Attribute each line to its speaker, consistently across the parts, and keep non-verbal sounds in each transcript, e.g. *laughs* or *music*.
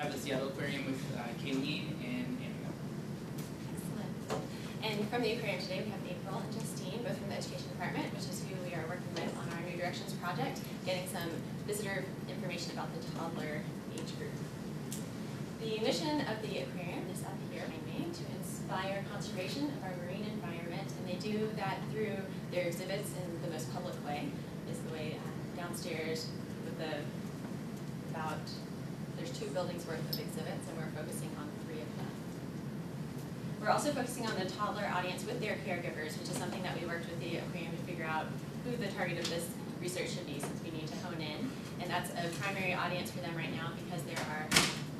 Speaker 1: have the Seattle Aquarium with uh, Kayleen and Andrea.
Speaker 2: Excellent. And from the aquarium today, we have April and Justine, both from the education department, which is who we are working with on our New Directions project, getting some visitor information about the toddler age group. The mission of the aquarium is up here behind me to inspire conservation of our marine environment, and they do that through their exhibits in the most public way, is the way uh, downstairs with the about there's two buildings worth of exhibits, and we're focusing on three of them. We're also focusing on the toddler audience with their caregivers, which is something that we worked with the aquarium to figure out who the target of this research should be, since we need to hone in. And that's a primary audience for them right now, because there are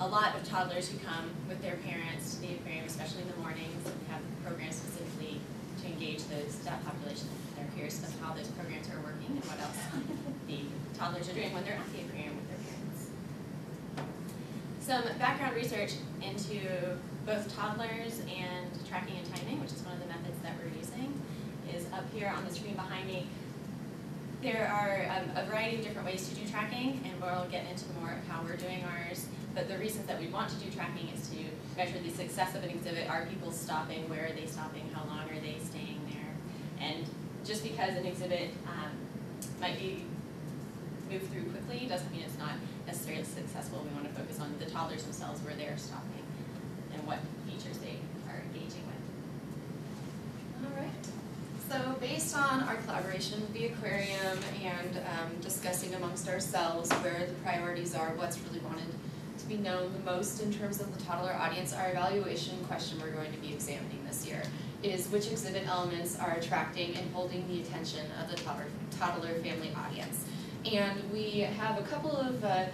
Speaker 2: a lot of toddlers who come with their parents to the aquarium, especially in the mornings, and we have programs specifically to engage those, that population, their peers, of how those programs are working and what else the toddlers are doing when they're at the aquarium with their parents. Some background research into both toddlers and tracking and timing, which is one of the methods that we're using, is up here on the screen behind me. There are um, a variety of different ways to do tracking, and we'll get into more of how we're doing ours. But the reasons that we want to do tracking is to measure the success of an exhibit. Are people stopping? Where are they stopping? How long are they staying there? And just because an exhibit um, might be moved through quickly doesn't mean it's not necessarily successful. We want to focus on the toddlers themselves, where they're stopping, and what features they are engaging with.
Speaker 3: All right. So based on our collaboration with the aquarium and um, discussing amongst ourselves where the priorities are, what's really wanted to be known the most in terms of the toddler audience, our evaluation question we're going to be examining this year is which exhibit elements are attracting and holding the attention of the toddler, toddler family audience. And we have a couple of uh,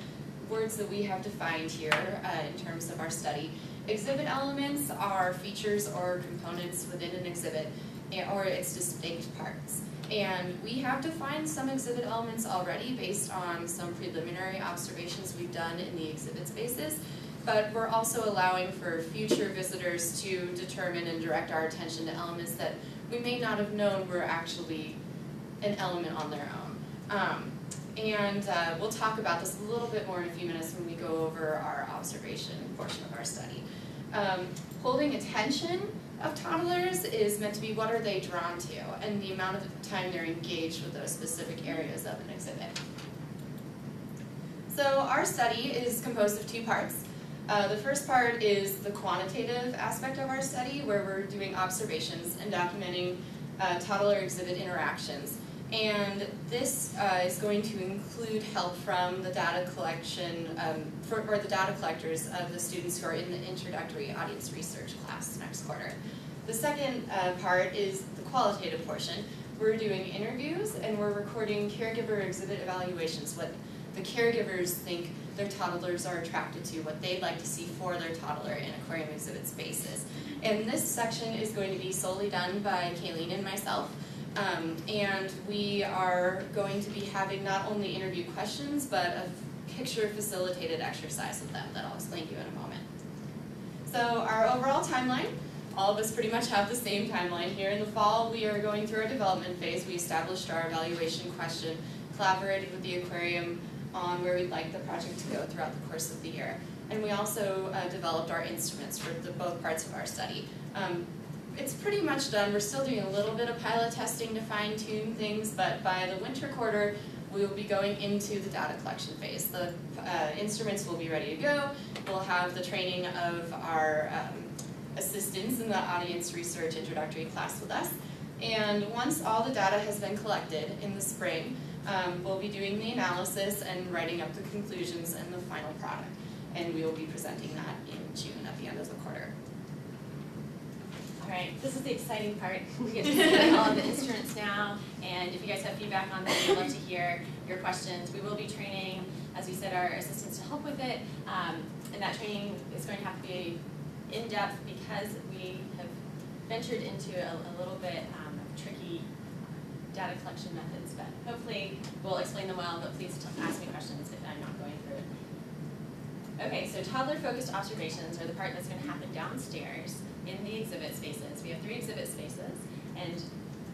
Speaker 3: words that we have defined here uh, in terms of our study. Exhibit elements are features or components within an exhibit or its distinct parts. And we have defined some exhibit elements already based on some preliminary observations we've done in the exhibit spaces, but we're also allowing for future visitors to determine and direct our attention to elements that we may not have known were actually an element on their own. Um, and uh, we'll talk about this a little bit more in a few minutes when we go over our observation portion of our study. Um, holding attention of toddlers is meant to be what are they drawn to and the amount of time they're engaged with those specific areas of an exhibit. So our study is composed of two parts. Uh, the first part is the quantitative aspect of our study where we're doing observations and documenting uh, toddler exhibit interactions. And this uh, is going to include help from the data collection, um, for, or the data collectors of the students who are in the introductory audience research class next quarter. The second uh, part is the qualitative portion. We're doing interviews and we're recording caregiver exhibit evaluations, what the caregivers think their toddlers are attracted to, what they'd like to see for their toddler in aquarium exhibit spaces. And this section is going to be solely done by Kayleen and myself. Um, and we are going to be having not only interview questions, but a picture facilitated exercise with them that I'll explain to you in a moment. So our overall timeline, all of us pretty much have the same timeline here. In the fall, we are going through our development phase. We established our evaluation question, collaborated with the aquarium on where we'd like the project to go throughout the course of the year. And we also uh, developed our instruments for the, both parts of our study. Um, it's pretty much done. We're still doing a little bit of pilot testing to fine tune things, but by the winter quarter, we will be going into the data collection phase. The uh, instruments will be ready to go. We'll have the training of our um, assistants in the audience research introductory class with us. And once all the data has been collected in the spring, um, we'll be doing the analysis and writing up the conclusions and the final product. And we will be presenting that in June at the end of the quarter.
Speaker 2: All right, this is the exciting part. *laughs* We get to see all of the instruments now, and if you guys have feedback on that, we'd love to hear your questions. We will be training, as we said, our assistants to help with it, um, and that training is going to have to be in-depth because we have ventured into a, a little bit um, tricky data collection methods, but hopefully we'll explain them well, but please ask me questions if I'm not going through it. Okay, so toddler-focused observations are the part that's going to happen downstairs in the exhibit spaces. We have three exhibit spaces, and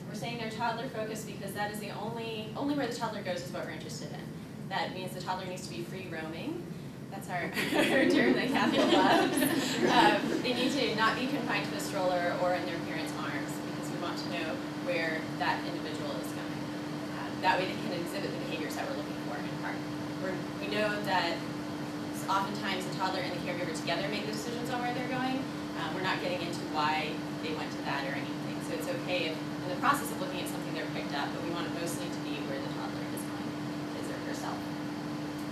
Speaker 2: we're saying they're toddler focused because that is the only, only where the toddler goes is what we're interested in. That means the toddler needs to be free roaming. that's our *laughs* term that Capital loves. Um, they need to not be confined to a stroller or in their parents' arms because we want to know where that individual is going. Uh, that way they can exhibit the behaviors that we're looking for in park. We're, we know that oftentimes the toddler and the caregiver together make the decisions on where they're going. Um, we're not getting into why they went to that or anything. So it's okay if in the process of looking at something they're picked up, but we want it mostly to be where the toddler is going, his or herself.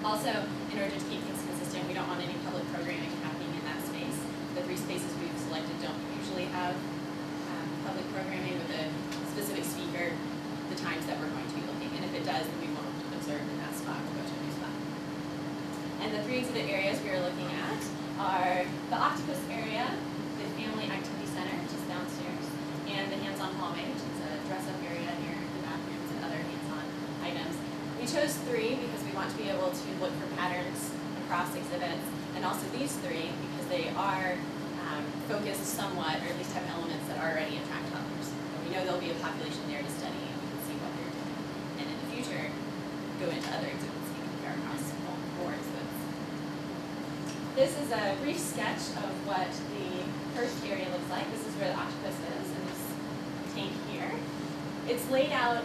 Speaker 2: Also, in order to keep things consistent, we don't want any public programming happening in that space. The three spaces we've selected don't usually have um, public programming with a specific speaker, the times that we're going to be looking. And if it does, then we won't observe in that spot, we'll go to a new spot. And the three exhibit areas we are looking at are the octopus area, the family activity center, which is downstairs, and the hands-on hallway, which is a dress-up area near the bathrooms and other hands-on items. We chose three because we want to be able to look for patterns across exhibits, and also these three because they are um, focused somewhat, or at least have elements that already attract toddlers. And we know there'll be a population there to study, and we can see what they're doing. And in the future, go into other exhibits and compare across all four exhibits. This is a brief sketch of what the first area looks like. This is where the octopus is in this tank here. It's laid out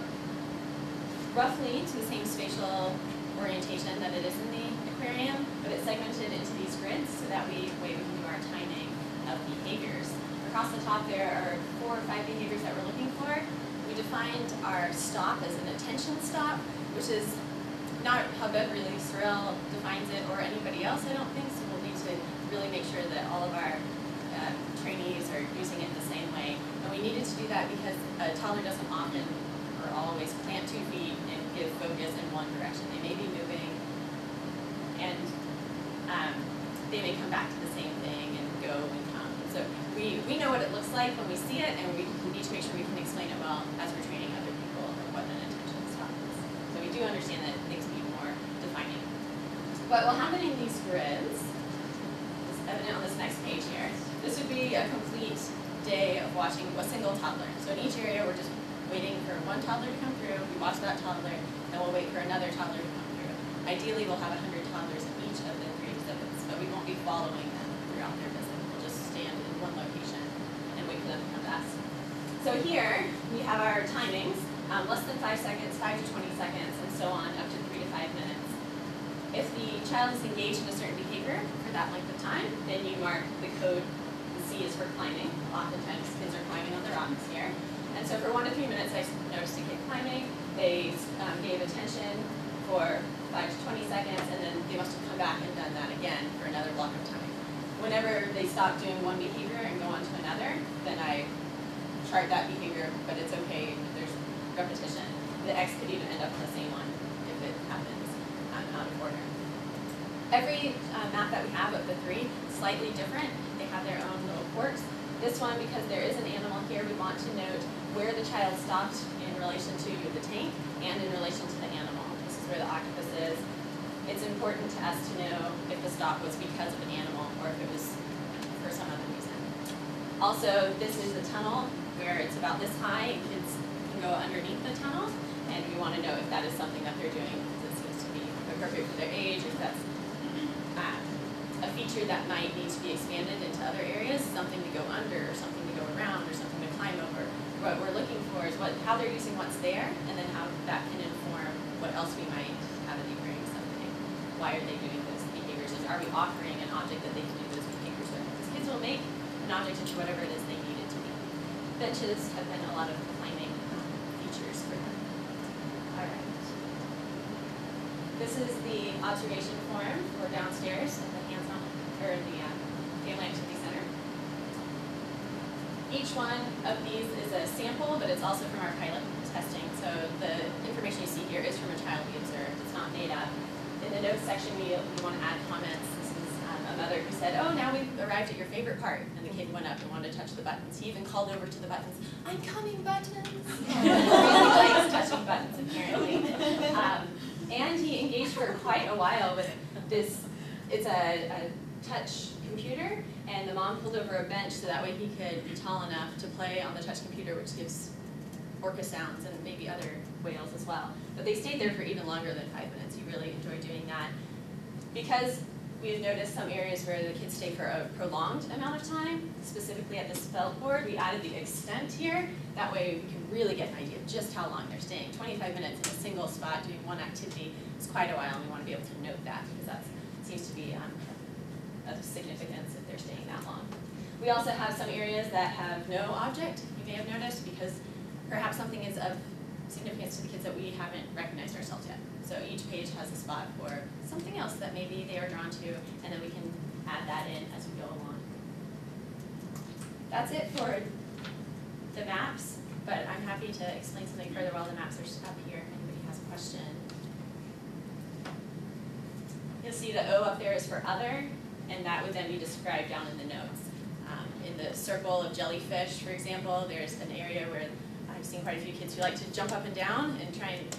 Speaker 2: roughly to the same spatial orientation that it is in the aquarium, but it's segmented into these grids so that we, way we can do our timing of behaviors. Across the top there are four or five behaviors that we're looking for. We defined our stop as an attention stop, which is not how really Serrell defines it or anybody else, I don't think, so really make sure that all of our uh, trainees are using it the same way. And we needed to do that because a toddler doesn't often or always plant two feet and give focus in one direction. They may be moving and um, they may come back to the same thing and go and come. So we, we know what it looks like when we see it and we, need to make sure we can explain it well as we're training other people of what an attention stop is. So we do understand that things need more defining. What will happen in these grids evident on this next page here. This would be a complete day of watching a single toddler. So in each area, we're just waiting for one toddler to come through, we watch that toddler, then we'll wait for another toddler to come through. Ideally, we'll have 100 toddlers in each of the three exhibits, but we won't be following them throughout their visit. We'll just stand in one location and wait for them to come to. So here, we have our timings, um, less than five seconds, five to 20 seconds, and so on, up to three to five minutes. If the child is engaged in a certain behavior for that length of time, then you mark the code, the C is for climbing. Oftentimes, kids are climbing on the rocks here. And so for one to three minutes, I noticed a kid climbing. They um, gave attention for five to 20 seconds, and then they must have come back and done that again for another block of time. Whenever they stop doing one behavior and go on to another, then I chart that behavior, but it's okay, if there's repetition. The X could even end up on the same one if it happens Every uh, map that we have of the three, slightly different. They have their own little quirks. This one, because there is an animal here, we want to note where the child stopped in relation to the tank and in relation to the animal. This is where the octopus is. It's important to us to know if the stop was because of an animal or if it was for some other reason. Also, this is the tunnel where it's about this high kids can go underneath the tunnel. And we want to know if that is something that they're doing because it seems to be appropriate for their age, if that's um, a feature that might need to be expanded into other areas, something to go under, or something to go around, or something to climb over. What we're looking for is what, how they're using what's there, and then how that can inform what else we might have in aquarium someday. Why are they doing those behaviors? Is, are we offering an object that they can do those behaviors with? Because kids will make an object into whatever it is they need it to be. Benches have been a lot of climbing um, features for them. All right. This is the observation form for downstairs at the hands-on, or the uh, Family Activity Center. Each one of these is a sample, but it's also from our pilot testing. So the information you see here is from a child we observed. It's not made up. In the notes section, we, we want to add comments. This is um, a mother who said, oh, now we've arrived at your favorite part. And the kid went up and wanted to touch the buttons. He even called over to the buttons, I'm coming, buttons. *laughs* he really likes touching buttons, apparently. Um, and he engaged for quite a while with this, it's a, a touch computer, and the mom pulled over a bench so that way he could be tall enough to play on the touch computer, which gives orca sounds and maybe other whales as well. But they stayed there for even longer than five minutes. He really enjoyed doing that. Because we have noticed some areas where the kids stay for a prolonged amount of time, specifically at this felt board, we added the extent here. That way we can really get an idea of just how long they're staying. Twenty-five minutes in a single spot doing one activity is quite a while, and we wanna be able to note that, because that seems to be, um, of significance if they're staying that long. We also have some areas that have no object, you may have noticed, because perhaps something is of significance to the kids that we haven't recognized ourselves yet. So each page has a spot for something else that maybe they are drawn to, and then we can add that in as we go along. That's it for the maps, but I'm happy to explain something further while the maps are up here, if anybody has a question. You'll see the O up there is for other, and that would then be described down in the notes. Um, in the circle of jellyfish, for example, there's an area where I've seen quite a few kids who like to jump up and down and try and,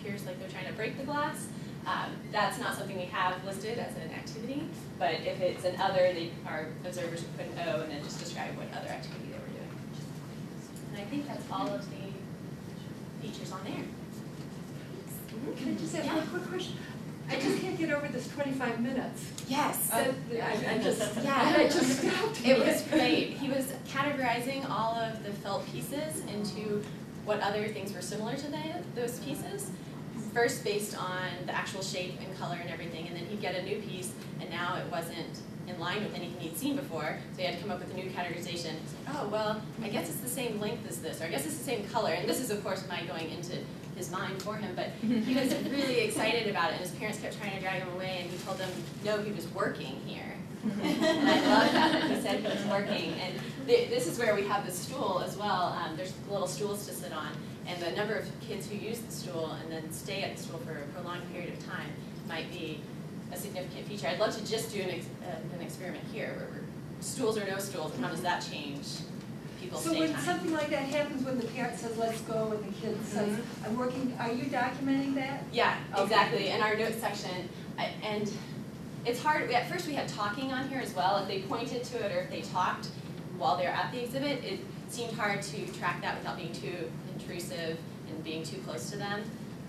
Speaker 2: appears like they're trying to break the glass. Um, that's not something we have listed as an activity, but if it's an other, they, our observers would put an O and then just describe what other activity they were doing. And I think that's all of the features on there.
Speaker 4: Can I just ask
Speaker 2: Yeah.
Speaker 4: one quick question? I just can't get over this twenty-five minutes.
Speaker 2: Yes.
Speaker 4: That- I, I just,
Speaker 2: Yeah.
Speaker 4: I just stopped.
Speaker 2: It was great. He was categorizing all of the felt pieces into what other things were similar to the, those pieces. First based on the actual shape and color and everything, and then he'd get a new piece, and now it wasn't in line with anything he'd seen before, so he had to come up with a new categorization. Like, oh, well, I guess it's the same length as this, or I guess it's the same color, and this is of course my going into his mind for him, but he was *laughs* really excited about it, and his parents kept trying to drag him away, and he told them, no, he was working here. And I love that, he said he was working, and th- this is where we have the stool as well, um, there's little stools to sit on, and the number of kids who use the stool and then stay at the stool for a prolonged period of time might be a significant feature. I'd love to just do an ex- uh, an experiment here, where we're, stools or no stools, and how does that change people's
Speaker 4: So when
Speaker 2: time?
Speaker 4: something like that happens, when the parent says, let's go, and the kid says,
Speaker 2: Mm-hmm.
Speaker 4: I'm working, are you documenting that?
Speaker 2: Yeah,
Speaker 4: Okay.
Speaker 2: exactly, in our notes section, I- and it's hard, at first we had talking on here as well, if they pointed to it or if they talked while they were at the exhibit, it seemed hard to track that without being too intrusive and being too close to them.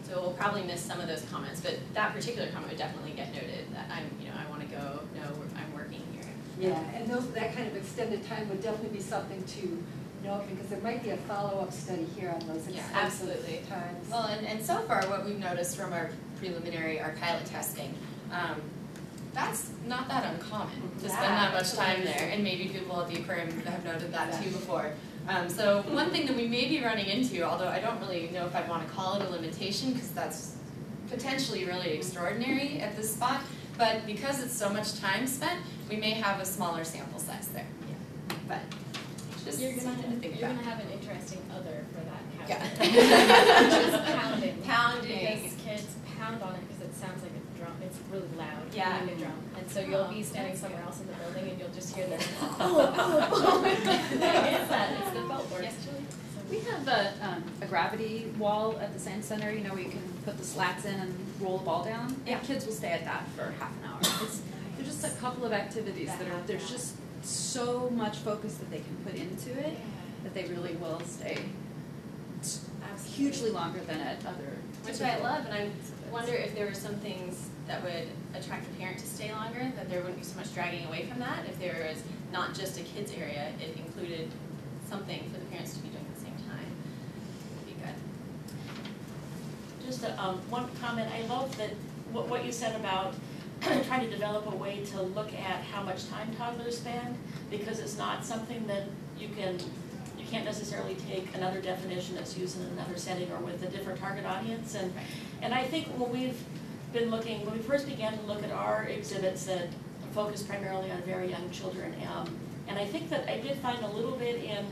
Speaker 2: So we'll probably miss some of those comments, but that particular comment would definitely get noted, that I'm, you know, I wanna go, no, I'm working here.
Speaker 4: Yeah, and those, that kind of extended time would definitely be something to note, because there might be a follow-up study here on those
Speaker 2: Yeah,
Speaker 4: extensive
Speaker 2: absolutely.
Speaker 4: times.
Speaker 3: Well, and, and so far, what we've noticed from our preliminary, our pilot testing, um, that's not that uncommon to spend that much time there, and maybe people at the aquarium have noted that too before. Um, so one thing that we may be running into, although I don't really know if I'd wanna call it a limitation, cause that's potentially really extraordinary at this spot, but because it's so much time spent, we may have a smaller sample size there. But, just
Speaker 5: You're gonna,
Speaker 3: something to think
Speaker 5: you're
Speaker 3: about.
Speaker 5: gonna have an interesting other for that
Speaker 3: Yeah.
Speaker 5: house. *laughs* Which pounding. *laughs*
Speaker 2: Pounding.
Speaker 5: Because kids pound on it because it sounds like a drum, it's really loud,
Speaker 2: Yeah.
Speaker 5: like a drum. And so you'll be standing somewhere else in the building and you'll just hear this, oh, oh, oh. Is that, it's the felt.
Speaker 2: Yes, Julie?
Speaker 6: We have a, um, a gravity wall at the sand center, you know, where you can put the slats in and roll the ball down.
Speaker 2: Yeah.
Speaker 6: And kids will stay at that for half an hour. It's, there's just a couple of activities
Speaker 2: That
Speaker 6: that are, there's
Speaker 2: that.
Speaker 6: just so much focus that they can put into it, that they really will stay
Speaker 2: Absolutely.
Speaker 6: hugely longer than at other.
Speaker 2: Which I love, and I wonder if there are some things that would attract the parent to stay longer, that there wouldn't be so much dragging away from that, if there was not just a kids area, it included something for the parents to be doing at the same time. Would be good.
Speaker 7: Just a, um, one comment, I love that, what, what you said about *clears throat* trying to develop a way to look at how much time toddlers spend, because it's not something that you can, you can't necessarily take another definition that's used in another setting or with a different target audience, and, and I think when we've been looking, when we first began to look at our exhibits that focus primarily on very young children, um, and I think that I did find a little bit in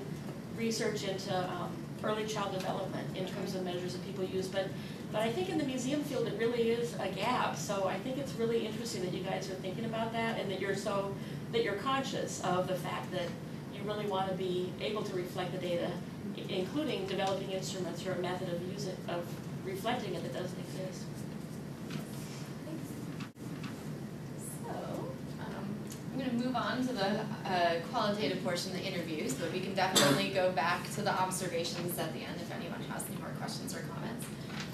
Speaker 7: research into, um, early child development in terms of measures that people use, but but I think in the museum field, it really is a gap, so I think it's really interesting that you guys are thinking about that and that you're so, that you're conscious of the fact that you really wanna be able to reflect the data, including developing instruments or a method of using, of reflecting it that doesn't exist.
Speaker 3: So, um, I'm gonna move on to the uh, qualitative portion, of the interviews, but we can definitely go back to the observations at the end if anyone has any more questions or comments.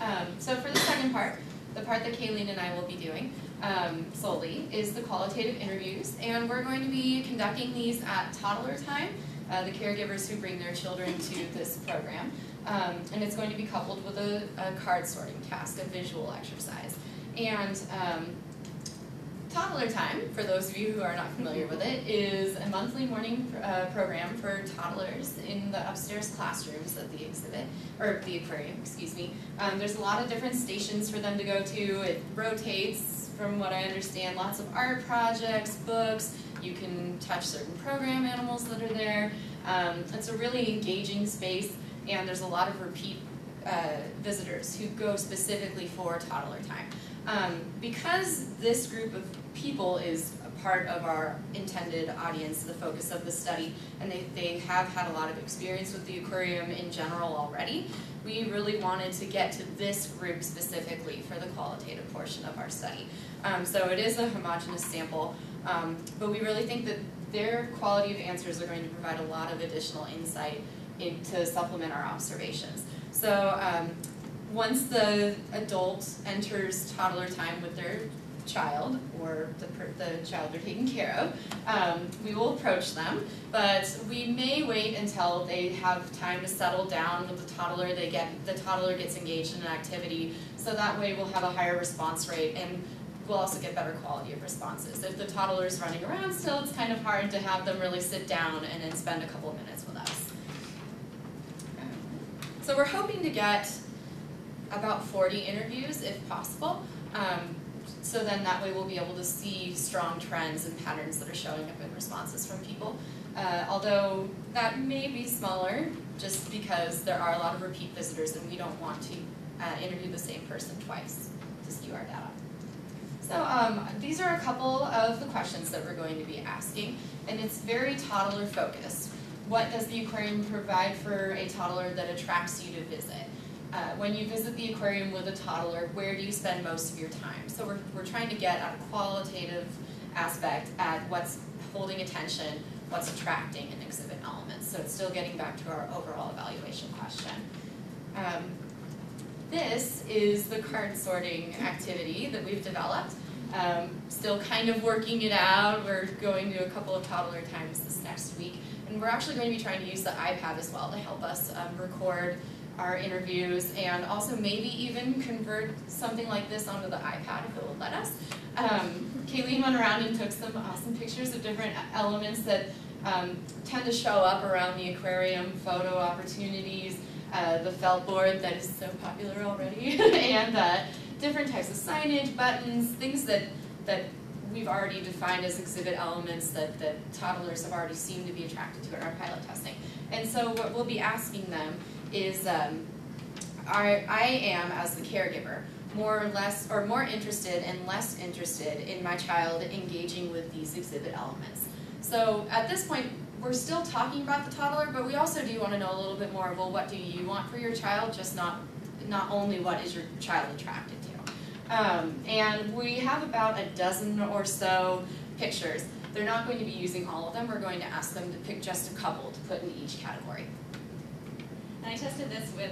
Speaker 3: Um, so for the second part, the part that Kayleen and I will be doing um, solely is the qualitative interviews, and we're going to be conducting these at toddler time, uh, the caregivers who bring their children to this program. Um, and it's going to be coupled with a, a card sorting task, a visual exercise. And um, Toddler Time, for those of you who are not familiar with it, is a monthly morning uh, program for toddlers in the upstairs classrooms at the exhibit, or the aquarium, excuse me. Um, there's a lot of different stations for them to go to. It rotates, from what I understand, lots of art projects, books. You can touch certain program animals that are there. Um, it's a really engaging space, and there's a lot of repeat uh, visitors who go specifically for toddler time. Um, because this group of people is a part of our intended audience, the focus of the study, and they, they have had a lot of experience with the aquarium in general already, we really wanted to get to this group specifically for the qualitative portion of our study. Um, so it is a homogeneous sample, um, but we really think that their quality of answers are going to provide a lot of additional insight in, to supplement our observations. So um, once the adult enters toddler time with their child or the, the child they're taking care of, um, we will approach them, but we may wait until they have time to settle down with the toddler. They get the toddler gets engaged in an activity, so that way we'll have a higher response rate and we'll also get better quality of responses. If the toddler is running around still, it's kind of hard to have them really sit down and then spend a couple of minutes with us. So we're hoping to get about 40 interviews if possible. Um, so then that way we'll be able to see strong trends and patterns that are showing up in responses from people. Uh, although that may be smaller just because there are a lot of repeat visitors and we don't want to uh, interview the same person twice to skew our data. So um, these are a couple of the questions that we're going to be asking, and it's very toddler focused. What does the aquarium provide for a toddler that attracts you to visit? Uh, when you visit the aquarium with a toddler, where do you spend most of your time? So we're, we're trying to get a qualitative aspect at what's holding attention, what's attracting an exhibit element. So it's still getting back to our overall evaluation question. Um, this is the card sorting activity that we've developed. Um, still kind of working it out. We're going to a couple of toddler times this next week. And we're actually going to be trying to use the iPad as well to help us um, record our interviews and also maybe even convert something like this onto the iPad if it will let us. Um, Kayleen went around and took some awesome pictures of different elements that um, tend to show up around the aquarium, photo opportunities, uh, the felt board that is so popular already, *laughs* and uh, different types of signage, buttons, things that, that we've already defined as exhibit elements that, that toddlers have already seemed to be attracted to in our pilot testing. And so what we'll be asking them is um, I, I am, as the caregiver, more or less, or more interested and less interested in my child engaging with these exhibit elements. So at this point, we're still talking about the toddler, but we also do want to know a little bit more, well, what do you want for your child, just not, not only what is your child attracted to. Um, and we have about a dozen or so pictures. They're not going to be using all of them, we're going to ask them to pick just a couple to put in each category.
Speaker 2: And I tested this with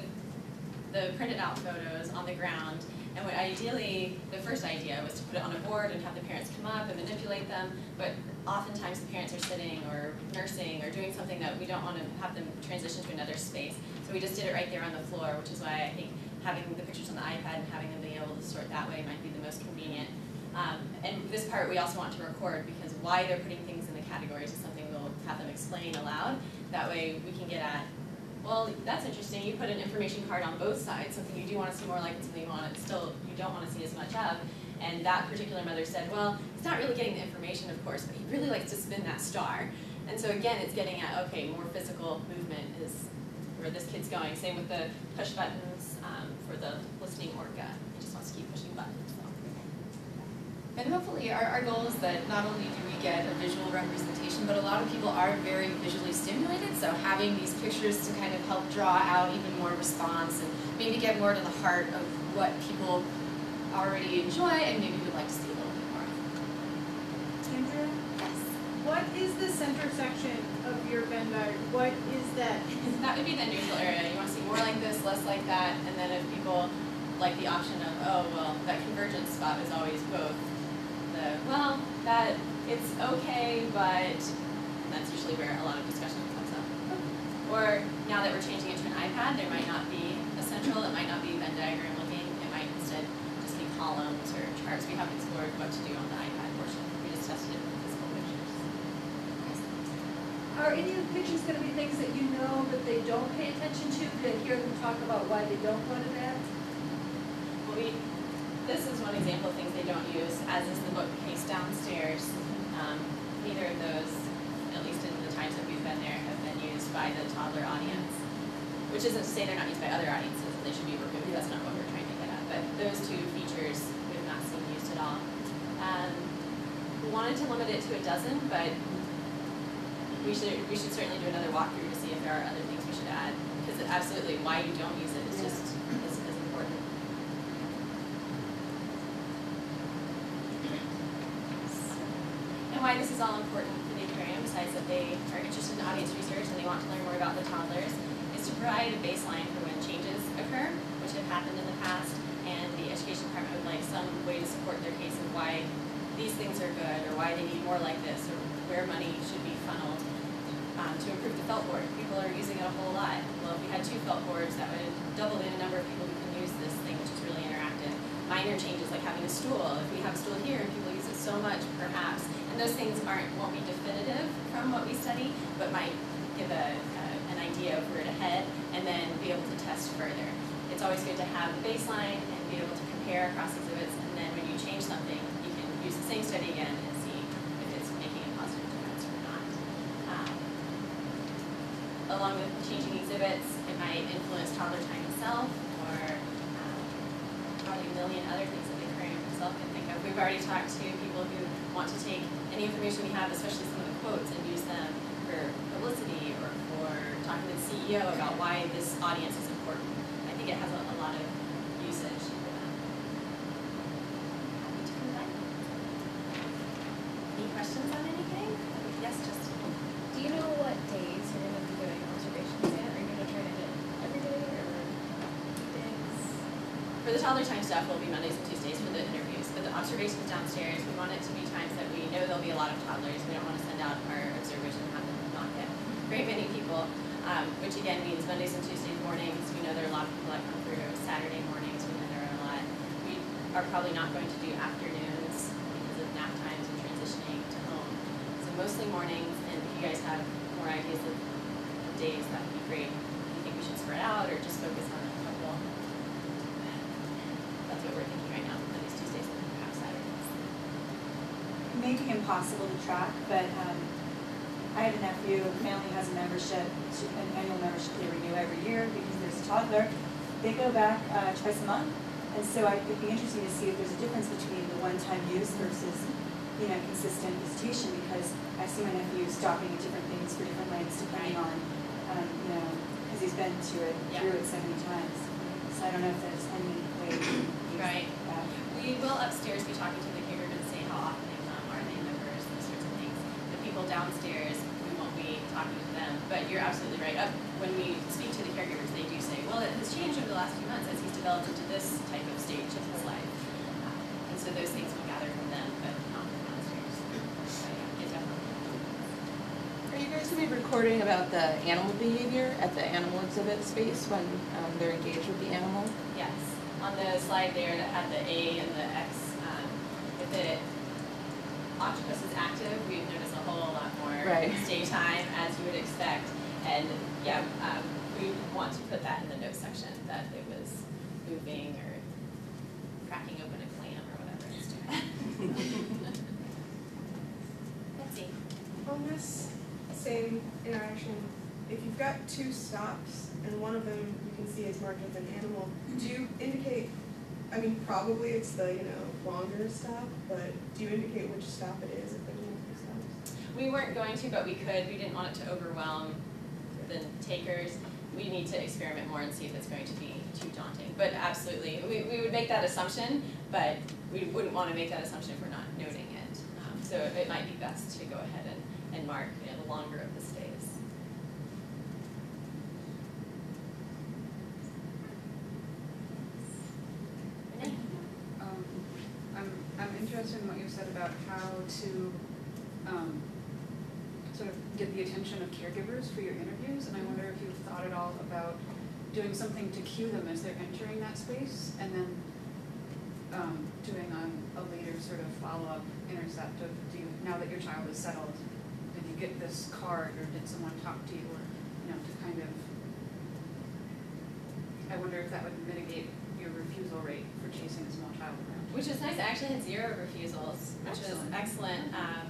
Speaker 2: the printed out photos on the ground. And what ideally, the first idea was to put it on a board and have the parents come up and manipulate them. But oftentimes the parents are sitting or nursing or doing something that we don't want to have them transition to another space. So we just did it right there on the floor, which is why I think having the pictures on the iPad and having them be able to sort that way might be the most convenient. Um, and this part we also want to record because why they're putting things in the categories is something we'll have them explain aloud. That way we can get at well, that's interesting. You put an information card on both sides, something you do want to see more like and something you want to still you don't want to see as much of. And that particular mother said, well, it's not really getting the information, of course, but he really likes to spin that star. And so again, it's getting at okay, more physical movement is where this kid's going. Same with the push buttons um, for the listening orca. He just wants to keep pushing buttons. So.
Speaker 3: And hopefully our, our goal is that not only do we get a visual representation, but a lot of people are very visually stimulated, so having these pictures to kind of help draw out even more response and maybe get more to the heart of what people already enjoy and maybe would like to see a little bit more of.
Speaker 8: Sandra,
Speaker 3: Yes.
Speaker 8: what is the center section of your Venn diagram? What is that? *laughs*
Speaker 2: that would be the neutral area. You want to see more like this, less like that, and then if people like the option of, oh, well, that convergence spot is always both the, well, that, it's okay, but that's usually where a lot of discussion comes up. Or now that we're changing it to an iPad, there might not be a central, it might not be Venn diagram looking, it might instead just be columns or charts. We haven't explored what to do on the iPad portion, we just tested it with physical pictures.
Speaker 4: Are any of the pictures gonna be things that you know that they don't pay attention to? Could I hear them talk about why they don't go to that?
Speaker 2: Well, we, this is one example of things they don't use, as is the bookcase downstairs. Um, neither of those, at least in the times that we've been there, have been used by the toddler audience. Which isn't to say they're not used by other audiences, and they should be removed, that's not what we're trying to get at, but those two features we have not seen used at all. Um, we wanted to limit it to a dozen, but we should, we should certainly do another walkthrough to see if there are other things we should add, because absolutely, why you don't use it is just, is, is important. And why this is all important for the aquarium, besides that they are interested in audience research and they want to learn more about the toddlers, is to provide a baseline for when changes occur, which have happened in the past, and the education department would like some way to support their case of why these things are good, or why they need more like this, or where money should be funneled um, to improve the felt board. People are using it a whole lot. Well, if we had two felt boards, that would double the number of people who can use this thing, which is really interactive. Minor changes like having a stool. If we have a stool here and people use it so much, perhaps, and those things aren't won't be definitive from what we study, but might give a, a an idea of where to head, and then be able to test further. It's always good to have the baseline and be able to compare across exhibits, and then when you change something, you can use the same study again and see if it's making a positive difference or not. Um, along with changing exhibits, it might influence toddler time itself, or um, probably a million other things that the aquarium itself can think of. We've already talked to people who want to take any information we have, especially some of the quotes, and use them for publicity or for talking to the CEO about why this audience is important. I think it has a, a lot of usage for them. Happy to come. Any questions on anything? Yes, Justin?
Speaker 5: Do you know what days you're gonna be doing observations in? Are you gonna try to hit every day or weekdays?
Speaker 2: For the toddler time stuff, will be Mondays and Tuesdays for the the observations downstairs, we want it to be times that we know there'll be a lot of toddlers, we don't wanna send out our observers and have them not get very many people. Um, which again means Mondays and Tuesdays mornings, we know there are a lot of people that come through, Saturday mornings, we know there are a lot. We are probably not going to do afternoons because of nap times and transitioning to home. So mostly mornings, and if you guys have more ideas of days, that would be great. Do you think we should spread out or just focus on a couple? That's what we're thinking right now, Mondays, Tuesdays, and perhaps Saturdays.
Speaker 9: Be impossible to track, but um, I have a nephew, family has a membership, to- an annual membership they renew every year because there's a toddler. They go back uh, twice a month, and so I- it'd be interesting to see if there's a difference between the one-time use versus, you know, consistent visitation, because I see my nephew stopping at different things for different lengths depending on, um, you know, because he's been to it,
Speaker 2: Yeah.
Speaker 9: through it so many times. So I don't know if there's any way
Speaker 2: Right.
Speaker 9: that.
Speaker 2: We will upstairs be talking to the caregivers and say how often they come, are they members, those sorts of things. The people downstairs, we won't be talking to them, but you're absolutely right. Up, when we speak to the caregivers, they do say, well, it has changed over the last few months as he's developed into this type of stage of his life. Um, And so those things we gather from them, but not from downstairs. Yeah, it definitely.
Speaker 10: Are you guys gonna be recording about the animal behavior at the animal exhibit space when um, they're engaged with the animal?
Speaker 2: Yes, on the slide there that had the A and the X, um, if the octopus is active, we've noticed a whole lot more
Speaker 10: Right. *laughs*
Speaker 2: stay time as you would expect. And yeah, um, we want to put that in the note section, that it was moving or cracking open a clam or whatever it's doing. *laughs* Betsy?
Speaker 8: On this same interaction, if you've got two stops and one of them you can see is marked with an animal, do you indicate, I mean, probably it's the, you know, longer stop, but do you indicate which stop it is if there's multiple stops?
Speaker 2: We weren't going to, but we could. We didn't want it to overwhelm the takers. We need to experiment more and see if it's going to be too daunting. But absolutely, we, we would make that assumption, but we wouldn't want to make that assumption if we're not noting it. Um, so it, might be best to go ahead and, and mark you know, the longer of the stays.
Speaker 6: Um, I'm, I'm interested in what you said about how to caregivers for your interviews, and I wonder if you've thought at all about doing something to cue them as they're entering that space, and then, um, doing a, a later sort of follow-up intercept of, do you, now that your child is settled, did you get this card, or did someone talk to you, or, you know, to kind of, I wonder if that would mitigate your refusal rate for chasing a small child around.
Speaker 2: Which is nice, I actually had zero refusals, which was
Speaker 6: Excellent.
Speaker 2: excellent. Um,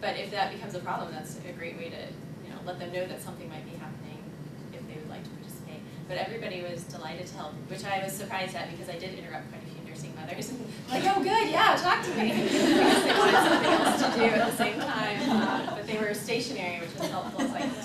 Speaker 2: but if that becomes a problem, that's a great way to, let them know that something might be happening if they would like to participate. But everybody was delighted to help, which I was surprised at because I did interrupt quite a few nursing mothers and *laughs* like, oh, good, yeah, talk to me. *laughs* Because they wanted something else to do at the same time. Uh, But they were stationary, which was helpful, so I could